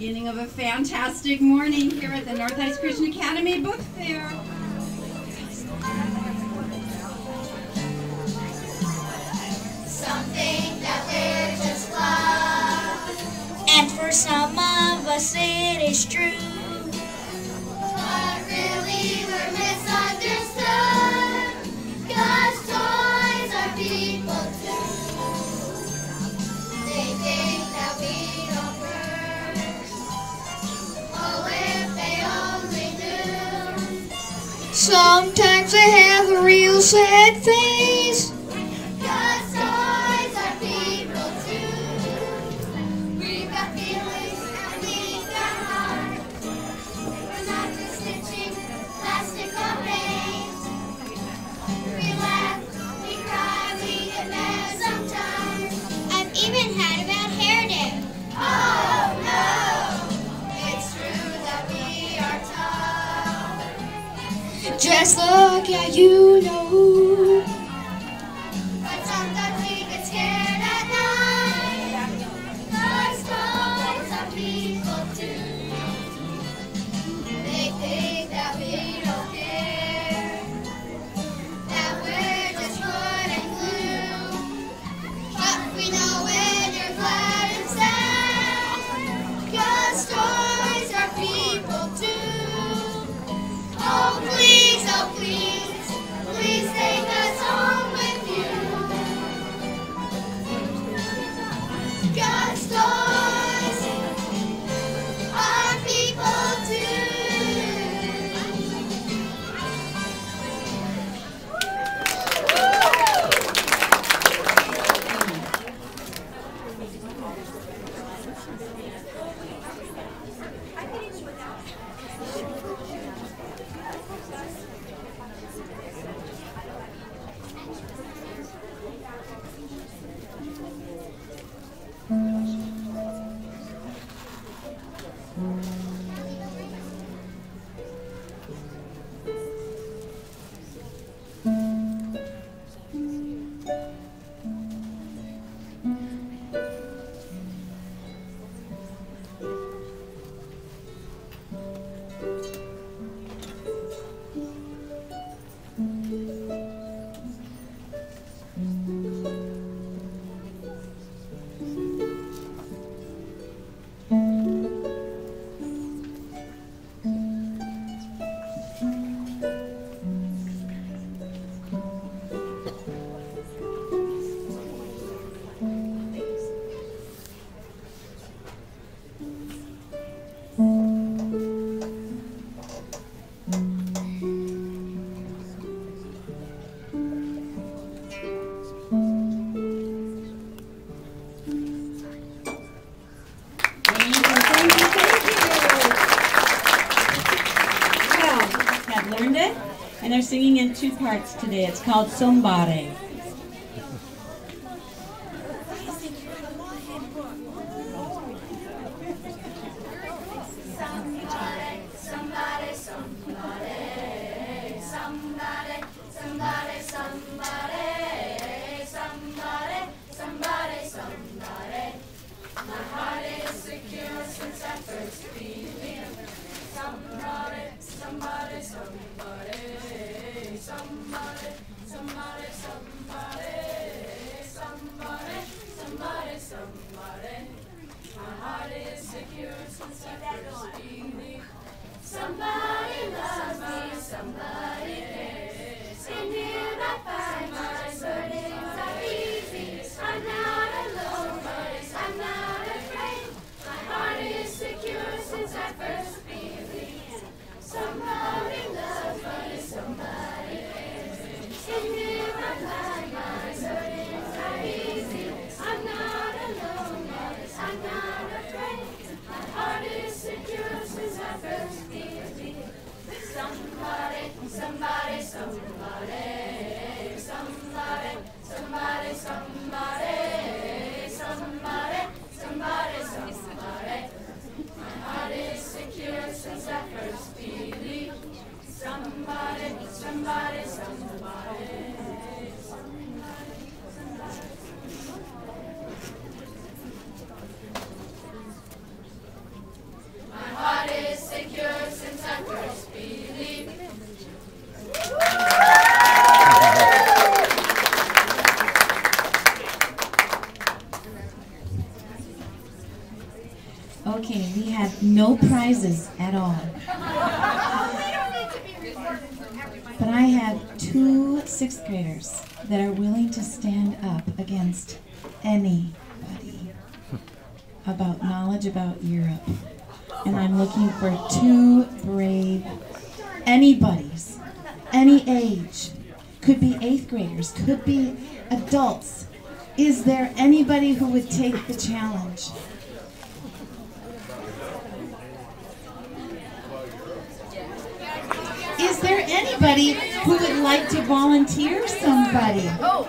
beginning of a fantastic morning here at the North Heights Christian Academy Book Fair. Something that we're just love. And for some of us it is true. Sometimes I have a real sad face. Just look at you know. But sometimes we get scared at night. There's loads are people too. They think that we don't care. That we're just wood and glue. But we know when you're glad and sad. Your story. 嗯。And they're singing in two parts today. It's called Sombare. since I first been. Somebody no prizes at all. But I have two sixth graders that are willing to stand up against anybody about knowledge about Europe. And I'm looking for two brave anybody's, any age. Could be eighth graders, could be adults. Is there anybody who would take the challenge? Is there anybody who would like to volunteer somebody? Oh,